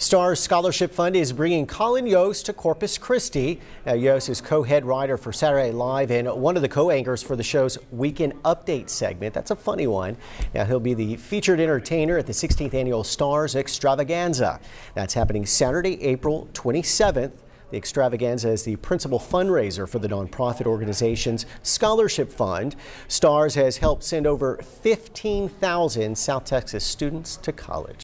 Stars Scholarship Fund is bringing Colin Jost to Corpus Christi. Now, Jost is co-head writer for Saturday Live and one of the co-anchors for the show's Weekend Update segment. That's a funny one. Now, he'll be the featured entertainer at the 16th Annual Stars Extravaganza. That's happening Saturday, April 27th. The extravaganza is the principal fundraiser for the nonprofit organization's scholarship fund. STARS has helped send over 15,000 South Texas students to college.